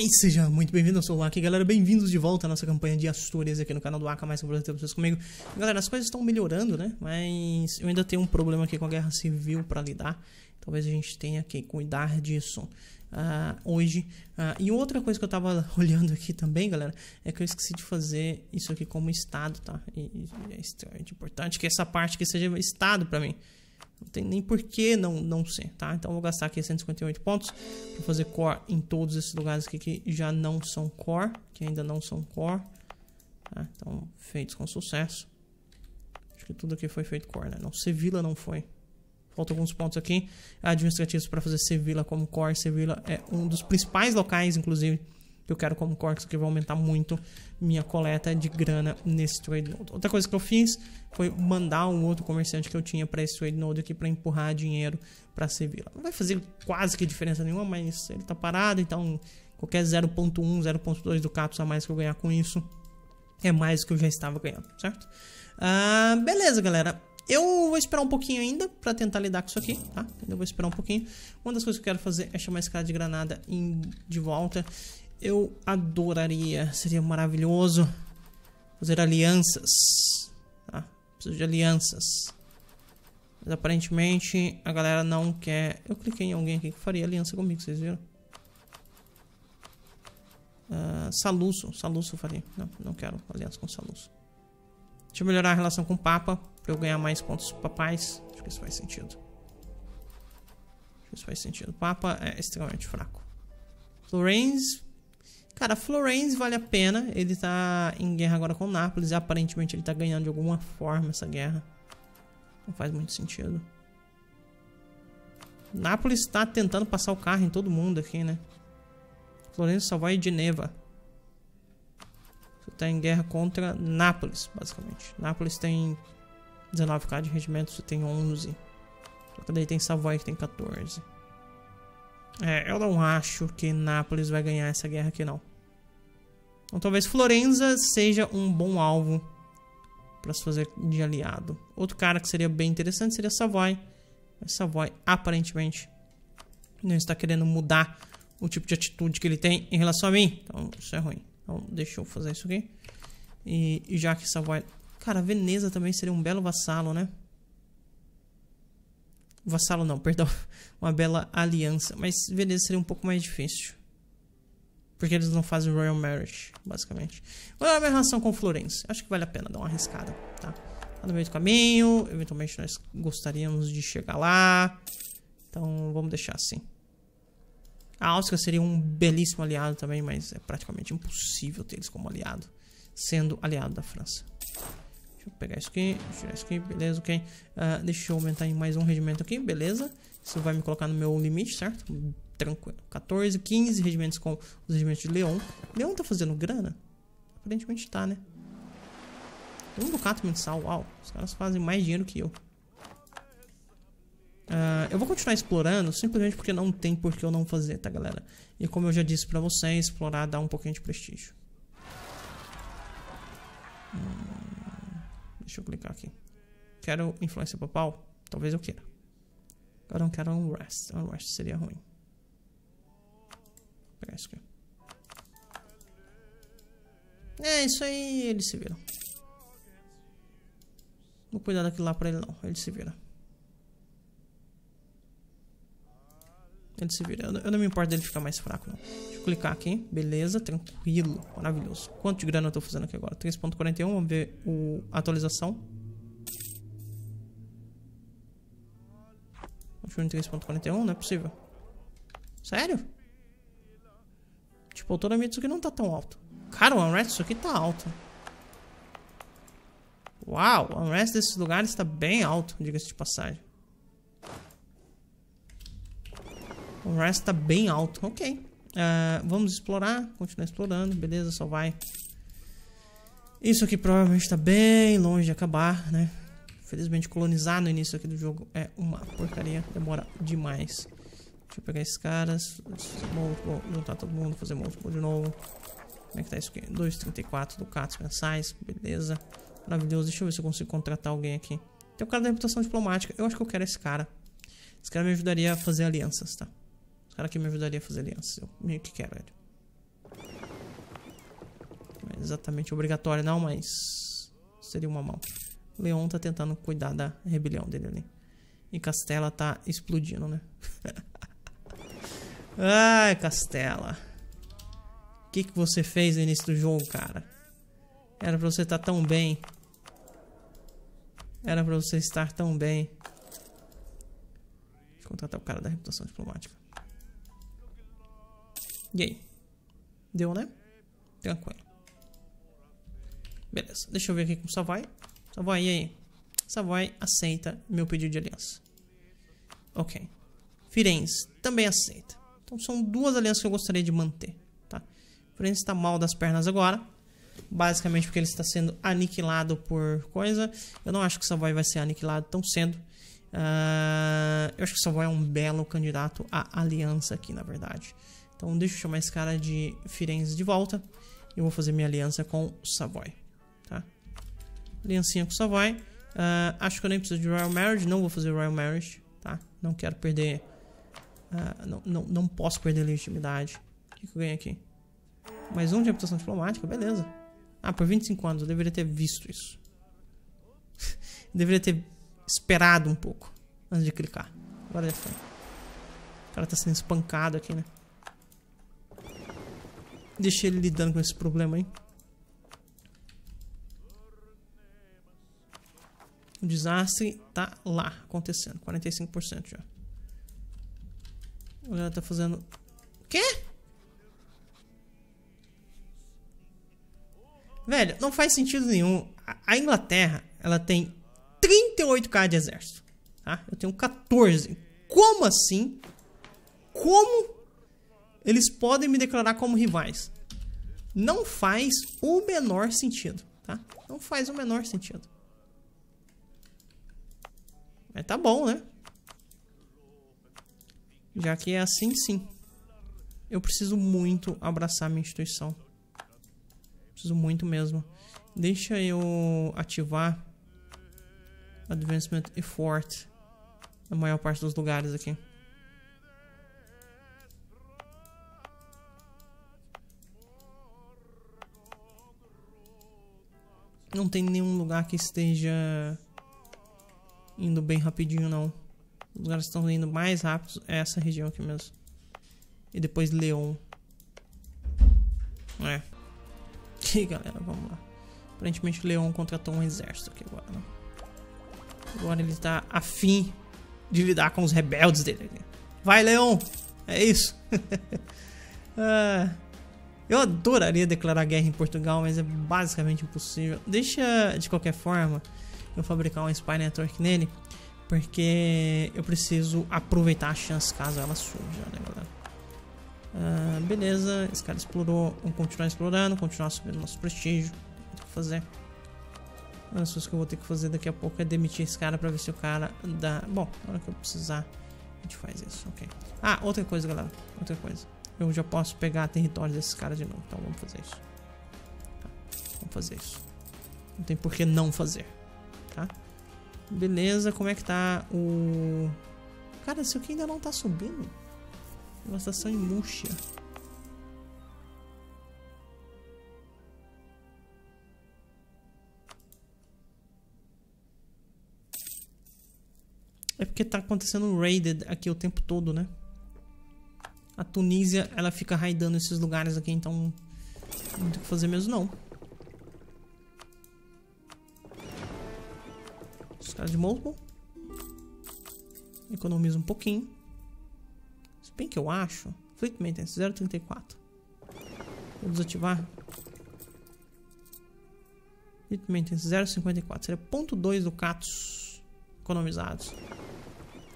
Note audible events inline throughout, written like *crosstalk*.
E seja muito bem-vindo, eu sou o Aki, galera, bem-vindos de volta à nossa campanha de Astúrias aqui no canal do Aka, mais um prazer ter vocês comigo. Galera, as coisas estão melhorando, né, mas eu ainda tenho um problema aqui com a guerra civil para lidar, talvez a gente tenha que cuidar disso uh, hoje. Uh, e outra coisa que eu tava *laughs* olhando aqui também, galera, é que eu esqueci de fazer isso aqui como estado, tá? E, e é importante que essa parte aqui seja estado para mim. Não tem nem por que não, não ser, tá? Então eu vou gastar aqui 158 pontos para fazer core em todos esses lugares aqui que já não são core, que ainda não são core. Tá? Então, feitos com sucesso. Acho que tudo aqui foi feito core, né? Não, Sevilla não foi. Faltam alguns pontos aqui administrativos para fazer Sevilla como core. Sevilla é um dos principais locais, inclusive, eu quero como Corks, que vai aumentar muito minha coleta de grana nesse trade node. Outra coisa que eu fiz foi mandar um outro comerciante que eu tinha para esse trade node aqui para empurrar dinheiro para Sevilla. Não vai fazer quase que diferença nenhuma, mas ele tá parado, então qualquer 0.1, 0.2 do Catos a mais que eu ganhar com isso é mais do que eu já estava ganhando, certo? Ah, beleza, galera. Eu vou esperar um pouquinho ainda para tentar lidar com isso aqui, tá? Eu vou esperar um pouquinho. Uma das coisas que eu quero fazer é chamar esse cara de granada em, de volta eu adoraria, seria maravilhoso fazer alianças. Tá? Preciso de alianças. Mas aparentemente a galera não quer. Eu cliquei em alguém aqui que faria aliança comigo, vocês viram? Uh, Saluso, Saluso faria. Não, não quero aliança com Saluso. Deixa eu melhorar a relação com o Papa para eu ganhar mais pontos papais. Acho que isso faz sentido. Acho que isso faz sentido. O Papa é extremamente fraco. Florence Cara, Florence vale a pena. Ele tá em guerra agora com Nápoles. E aparentemente ele tá ganhando de alguma forma essa guerra. Não faz muito sentido. Nápoles tá tentando passar o carro em todo mundo aqui, né? Florença só vai de Geneva. Você tá em guerra contra Nápoles, basicamente. Nápoles tem 19k de regimento, você tem 11. Só que daí tem Savoy que tem 14. É, eu não acho que Nápoles vai ganhar essa guerra aqui, não. Então talvez Florença seja um bom alvo para se fazer de aliado. Outro cara que seria bem interessante seria Savoy. Mas Savoy, aparentemente, não está querendo mudar o tipo de atitude que ele tem em relação a mim. Então isso é ruim. Então deixa eu fazer isso aqui. E, e já que Savoy... Cara, Veneza também seria um belo vassalo, né? Vassalo não, *laughs* perdão. Uma bela aliança. Mas Veneza seria um pouco mais difícil. Porque eles não fazem Royal Marriage, basicamente. Qual é a minha relação com Florence? Acho que vale a pena dar uma arriscada, tá? Tá no meio do caminho. Eventualmente nós gostaríamos de chegar lá. Então vamos deixar assim. A Áustria seria um belíssimo aliado também, mas é praticamente impossível ter eles como aliado. Sendo aliado da França. Deixa eu pegar isso aqui, tirar isso aqui, beleza, ok. Uh, deixa eu aumentar em mais um regimento aqui, beleza. Isso vai me colocar no meu limite, certo? Tranquilo. 14, 15 regimentos com os regimentos de Leão. Leão tá fazendo grana? Aparentemente tá, né? Um ducato mensal, uau. Os caras fazem mais dinheiro que eu. Uh, eu vou continuar explorando simplesmente porque não tem por que eu não fazer, tá, galera? E como eu já disse pra vocês, explorar dá um pouquinho de prestígio. Hum. Deixa eu clicar aqui. Quero influência papal? Talvez eu queira. Agora não quero unrest. Unrest seria ruim. Vou pegar isso aqui. É, isso aí eles se viram. Vou cuidar daquilo lá pra ele não. Ele se vira. Ele se vira. Eu não me importo dele ficar mais fraco, não. Deixa eu clicar aqui. Beleza, tranquilo. Maravilhoso. Quanto de grana eu tô fazendo aqui agora? 3.41. Vamos ver o, atualização. Continua em 3.41. Não é possível. Sério? Tipo, o autonomia disso aqui não tá tão alto. Cara, o unrest isso aqui tá alto. Uau, o unrest desses lugares tá bem alto, diga-se de passagem. O rest tá bem alto. Ok. Uh, vamos explorar. Continuar explorando. Beleza, só vai. Isso aqui provavelmente está bem longe de acabar, né? Felizmente colonizar no início aqui do jogo é uma porcaria. Demora demais. Deixa eu pegar esses caras. Vou juntar todo mundo, fazer multiple de novo. Como é que tá isso aqui? 2,34 ducatos mensais. Beleza. Maravilhoso. Deixa eu ver se eu consigo contratar alguém aqui. Tem o cara da reputação diplomática. Eu acho que eu quero esse cara. Esse cara me ajudaria a fazer alianças, tá? Cara que me ajudaria a fazer aliança. Eu meio que quero ele. exatamente obrigatório não, mas seria uma mão. Leon tá tentando cuidar da rebelião dele ali. E Castela tá explodindo, né? *laughs* Ai, Castela. O que, que você fez no início do jogo, cara? Era pra você estar tão bem. Era pra você estar tão bem. Deixa eu contratar o cara da reputação diplomática. E aí? Deu, né? Tranquilo. Beleza. Deixa eu ver aqui com o Savoy. Savoy, e aí? Savoy aceita meu pedido de aliança. Ok. Firenze também aceita. Então são duas alianças que eu gostaria de manter. Tá? Firenze está mal das pernas agora. Basicamente porque ele está sendo aniquilado por coisa. Eu não acho que Savoy vai ser aniquilado tão cedo. Uh, eu acho que Savoy é um belo candidato à aliança aqui, na verdade. Então deixa eu chamar esse cara de Firenze de volta. E vou fazer minha aliança com Savoy. Tá? Aliancinha com Savoy. Uh, acho que eu nem preciso de Royal Marriage. Não vou fazer Royal Marriage. Tá? Não quero perder... Uh, não, não, não posso perder legitimidade. O que, que eu ganho aqui? Mais um de reputação diplomática. Beleza. Ah, por 25 anos. Eu deveria ter visto isso. *laughs* deveria ter esperado um pouco antes de clicar. Agora já foi. O cara tá sendo espancado aqui, né? Deixa ele lidando com esse problema aí. O desastre tá lá acontecendo. 45% já. Galera tá fazendo. Quê? Velho, não faz sentido nenhum. A Inglaterra, ela tem 38k de exército. Tá? Eu tenho 14. Como assim? Como eles podem me declarar como rivais? Não faz o menor sentido. Tá? Não faz o menor sentido. Mas tá bom, né? Já que é assim, sim. Eu preciso muito abraçar minha instituição. Preciso muito mesmo. Deixa eu ativar Advancement Effort na maior parte dos lugares aqui. Não tem nenhum lugar que esteja indo bem rapidinho, não. Os lugares estão indo mais rápidos é essa região aqui mesmo. E depois Leon. É. *laughs* E galera, vamos lá. Aparentemente Leon contratou um exército aqui agora, né? Agora ele tá afim de lidar com os rebeldes dele. Vai, Leon! É isso. *laughs* ah, eu adoraria declarar guerra em Portugal, mas é basicamente impossível. Deixa, de qualquer forma, eu fabricar um Spy Network nele, porque eu preciso aproveitar a chance caso ela surja, né, galera? Uh, beleza, esse cara explorou. Vamos continuar explorando, continuar subindo nosso prestígio. Que fazer. Uma das coisas que eu vou ter que fazer daqui a pouco é demitir esse cara pra ver se o cara dá. Bom, na hora que eu precisar, a gente faz isso, ok. Ah, outra coisa, galera. Outra coisa. Eu já posso pegar território desses caras de novo, então vamos fazer isso. Tá, vamos fazer isso. Não tem por que não fazer, tá? Beleza, como é que tá o. Cara, isso aqui ainda não tá subindo. Devastação em Múxia. É porque tá acontecendo raided aqui o tempo todo, né? A Tunísia, ela fica raidando esses lugares aqui, então não tem o que fazer mesmo não. Os caras de Mosul. Economiza um pouquinho. Se bem que eu acho. Fleet Maintenance 034. Vou desativar. Fleet Maintenance 054. Seria ponto .2 ducatos economizados.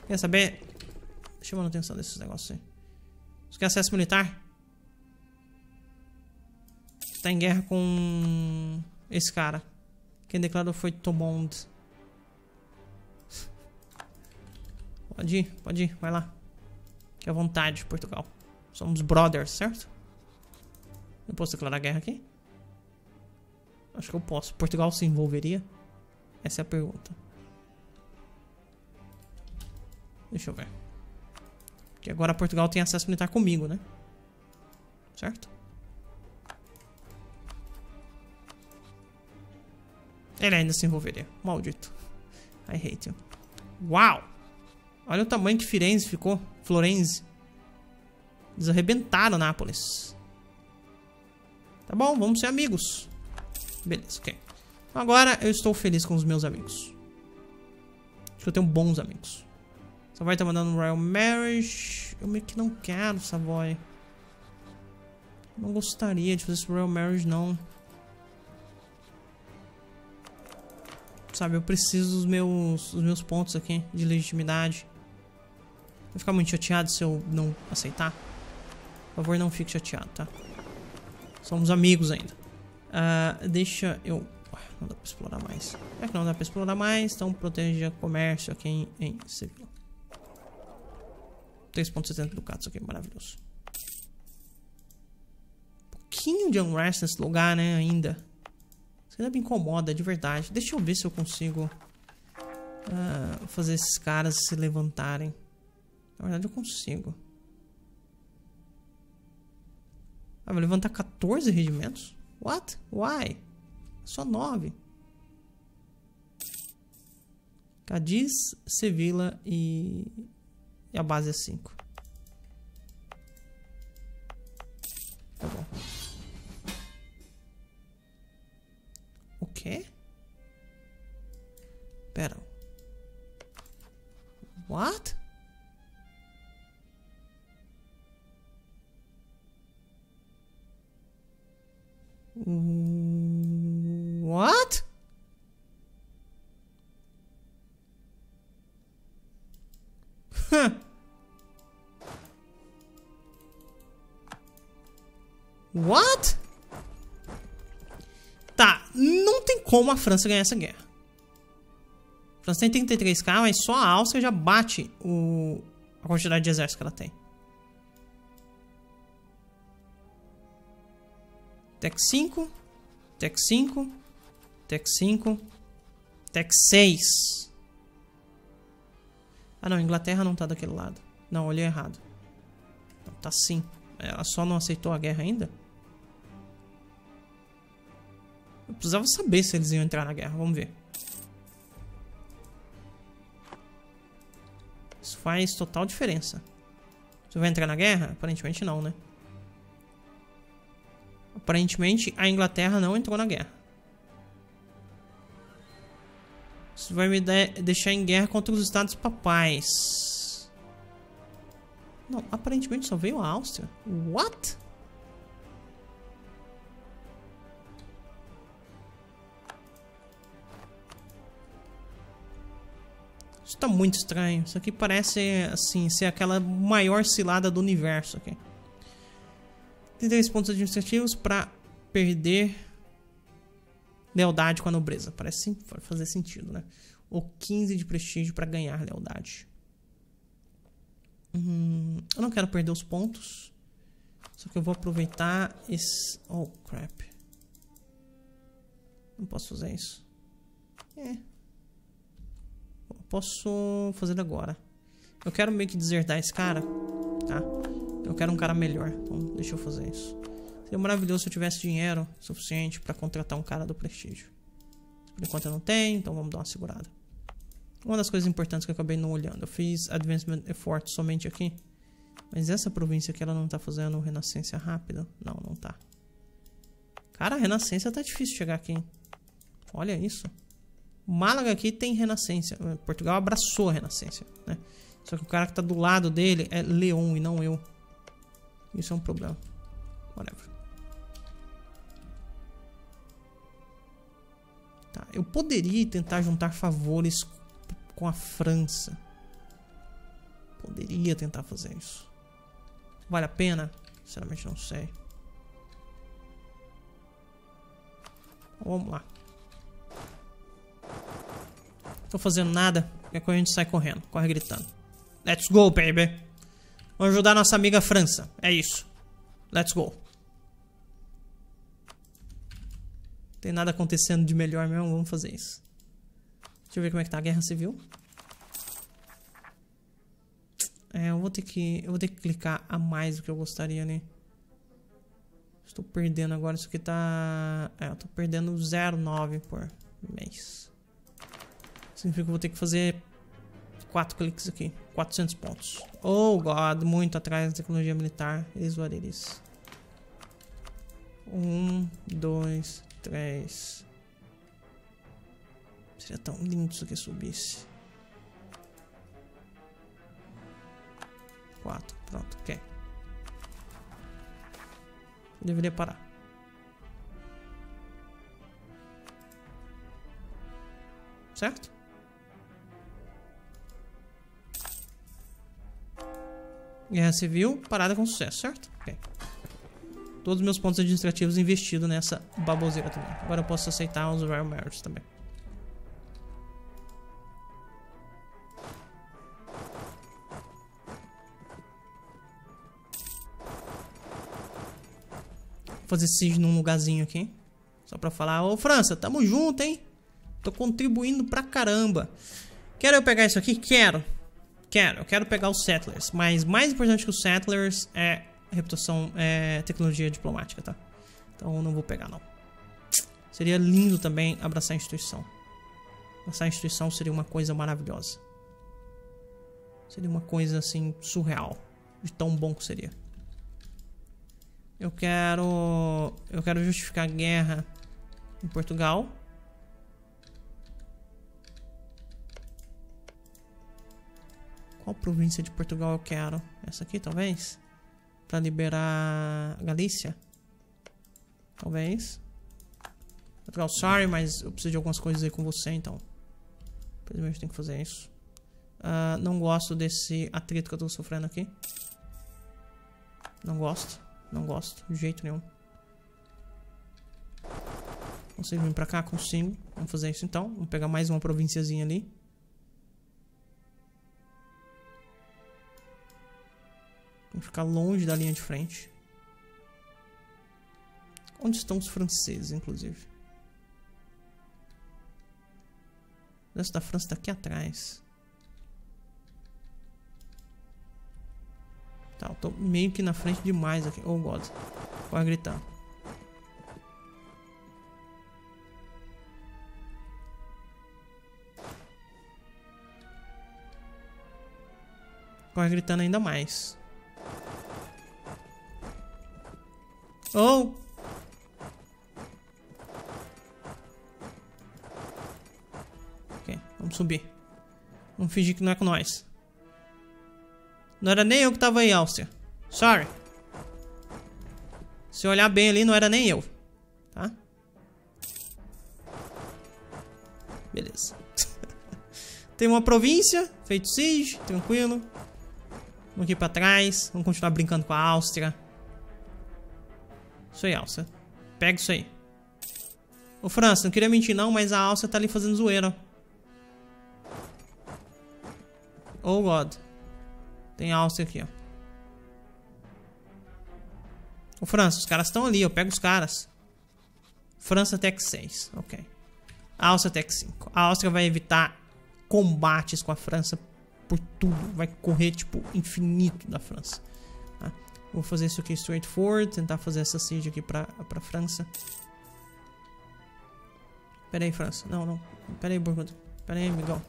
Quer saber? Deixa eu manutenção desses negócios aí. Você quer acesso militar? Está em guerra com esse cara. Quem declarou foi Tomond. Pode ir, pode ir, vai lá. Fique à vontade, Portugal. Somos brothers, certo? Eu posso declarar guerra aqui? Acho que eu posso. Portugal se envolveria? Essa é a pergunta. Deixa eu ver. Que agora Portugal tem acesso militar comigo, né? Certo? Ele ainda se envolveria. Maldito. I hate you. Uau! Olha o tamanho que Firenze ficou. Florenze. Eles arrebentaram Nápoles. Tá bom, vamos ser amigos. Beleza, ok. Agora eu estou feliz com os meus amigos. Acho que eu tenho bons amigos. Savoy tá mandando um Royal Marriage. Eu meio que não quero, Savoy. Não gostaria de fazer esse Royal Marriage, não. Sabe, eu preciso dos meus, dos meus pontos aqui de legitimidade. Vou ficar muito chateado se eu não aceitar. Por favor, não fique chateado, tá? Somos amigos ainda. Uh, deixa eu... Não dá pra explorar mais. É que não dá pra explorar mais, então proteja comércio aqui em, em. 3.70 ducados aqui, maravilhoso. Um pouquinho de unrest nesse lugar, né, ainda. Isso ainda me incomoda, de verdade. Deixa eu ver se eu consigo uh, fazer esses caras se levantarem. Na verdade, eu consigo. Ah, vou levantar 14 regimentos? What? Why? Só 9. Cadiz, Sevilla e... e a base é 5. Tá bom. O quê? Pera. What? Como a França ganhar essa guerra. A França tem 33k, mas só a Áustria já bate o, a quantidade de exército que ela tem. Tec 5, Tec 5, Tec 5, Tec 6. Ah não, Inglaterra não tá daquele lado. Não, olhei errado. Não, tá sim. Ela só não aceitou a guerra ainda? Eu precisava saber se eles iam entrar na guerra. Vamos ver. Isso faz total diferença. Você vai entrar na guerra? Aparentemente não, né? Aparentemente, a Inglaterra não entrou na guerra. Isso vai me deixar em guerra contra os Estados Papais. Não, aparentemente só veio a Áustria. What? Tá muito estranho. Isso aqui parece, assim, ser aquela maior cilada do universo aqui. 33 pontos administrativos para perder lealdade com a nobreza. Parece fazer sentido, né? Ou 15 de prestígio para ganhar lealdade. Hum, eu não quero perder os pontos. Só que eu vou aproveitar esse... Oh, crap. Não posso fazer isso. É. posso fazer agora. Eu quero meio que desertar esse cara, tá? Eu quero um cara melhor. Então, deixa eu fazer isso. Seria maravilhoso se eu tivesse dinheiro suficiente para contratar um cara do prestígio. Por enquanto eu não tenho, então vamos dar uma segurada. Uma das coisas importantes que eu acabei não olhando. Eu fiz Advancement Effort somente aqui. Mas essa província aqui, ela não tá fazendo renascença rápida? Não, não tá. Cara, a renascença tá difícil chegar aqui, hein? Olha isso. Málaga aqui tem renascença. Portugal abraçou a renascença, né? Só que o cara que tá do lado dele é Leon e não eu. Isso é um problema. Whatever. Tá, eu poderia tentar juntar favores com a França. Poderia tentar fazer isso. Vale a pena? Sinceramente não sei. Vamos lá. Tô fazendo nada. E a gente sai correndo. Corre gritando. Let's go, baby. Vamos ajudar nossa amiga França. É isso. Let's go. Tem nada acontecendo de melhor mesmo. Vamos fazer isso. Deixa eu ver como é que tá a guerra civil. É, eu vou ter que. Eu vou ter que clicar a mais do que eu gostaria, né? Estou perdendo agora. Isso aqui tá. É, eu tô perdendo 0,9 por Mês. Significa que eu vou ter que fazer quatro cliques aqui. 400 pontos. Oh, God. Muito atrás da tecnologia militar. Eles what it is. Um, dois, três. Seria tão lindo isso aqui subisse. Quatro. Pronto, ok. Eu deveria parar. Certo? Guerra Civil, parada com sucesso, certo? Ok. Todos os meus pontos administrativos investidos nessa baboseira também. Agora eu posso aceitar os Royal Marriage também. Vou fazer siege num lugarzinho aqui. Só pra falar, ô França, tamo junto, hein? Tô contribuindo pra caramba. Quero eu pegar isso aqui? Quero. Quero. Eu quero pegar os Settlers. Mas mais importante que os Settlers é reputação, é tecnologia diplomática, tá? Então não vou pegar, não. Seria lindo também abraçar a instituição. Abraçar a instituição seria uma coisa maravilhosa. Seria uma coisa, assim, surreal. De tão bom que seria. Eu quero... Eu quero justificar a guerra em Portugal. Qual província de Portugal eu quero? Essa aqui, talvez? Pra liberar Galícia? Talvez. Portugal, sorry, mas eu preciso de algumas coisas aí com você, então. Infelizmente tem que fazer isso. Uh, não gosto desse atrito que eu tô sofrendo aqui. Não gosto. Não gosto, de jeito nenhum. Consigo vir pra cá? Consigo. Vamos fazer isso então. Vamos pegar mais uma provínciazinha ali. Vamos ficar longe da linha de frente. Onde estão os franceses, inclusive? O resto da França está aqui atrás. Tá, eu tô meio que na frente demais aqui. Oh, God. Pode gritar. Corre gritando ainda mais. Oh! Ok, vamos subir. Vamos fingir que não é com nós. Não era nem eu que tava aí, Áustria. Sorry. Se olhar bem ali, não era nem eu. Tá? Beleza. *laughs* Tem uma província, feito siege, tranquilo. Vamos aqui pra trás. Vamos continuar brincando com a Áustria. Isso aí, Alça. Pega isso aí. Ô, França, não queria mentir não, mas a Alça tá ali fazendo zoeira. Oh, God. Tem Alça aqui, ó. Ô, França, os caras estão ali, eu pego os caras. França Tech 6, ok. Áustria Tech 5. A Áustria vai evitar combates com a França por tudo. Vai correr, tipo, infinito da França. Vou fazer isso aqui straightforward, tentar fazer essa siege aqui pra, pra França. Pera aí, França. Não, não. Pera aí, Burgund. Pera aí, amigão.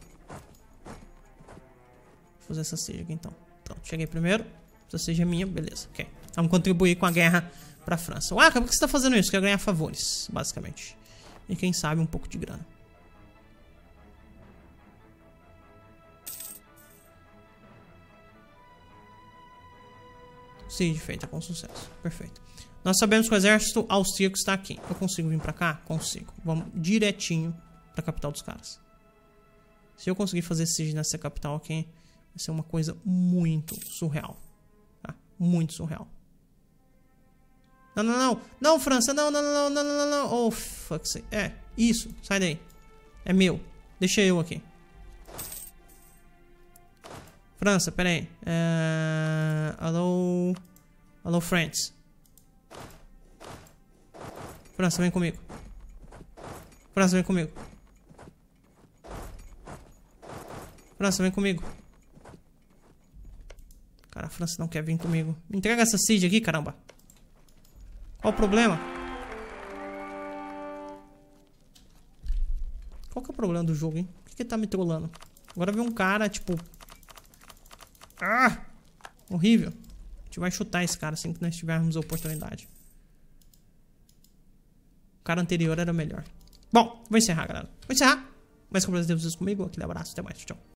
Vou fazer essa siege aqui, então. Pronto, cheguei primeiro. Essa siege é minha, beleza. Ok. Vamos contribuir com a guerra pra França. Ah, por que você tá fazendo isso? Quer ganhar favores, basicamente. E quem sabe um pouco de grana. Siege feita com sucesso. Perfeito. Nós sabemos que o exército austríaco está aqui. Eu consigo vir pra cá? Consigo. Vamos direitinho pra capital dos caras. Se eu conseguir fazer siege nessa capital aqui, vai ser uma coisa muito surreal. Tá? Muito surreal. Não, não, não. Não, França. Não, não, não, não, não, não, não. Oh, fuck. É, isso. Sai daí. É meu. Deixa eu aqui. França, pera aí. Uh, alô... Alô, friends. França, vem comigo. França, vem comigo. França, vem comigo. Cara, a França não quer vir comigo. Me entrega essa siege aqui, caramba. Qual o problema? Qual que é o problema do jogo, hein? Por que, que tá me trollando? Agora vem um cara, tipo... Horrível. A gente vai chutar esse cara assim que nós tivermos a oportunidade. O cara anterior era melhor. Bom, vou encerrar, galera. Vou encerrar. Mais com vocês comigo. Aquele abraço. Até mais. Tchau.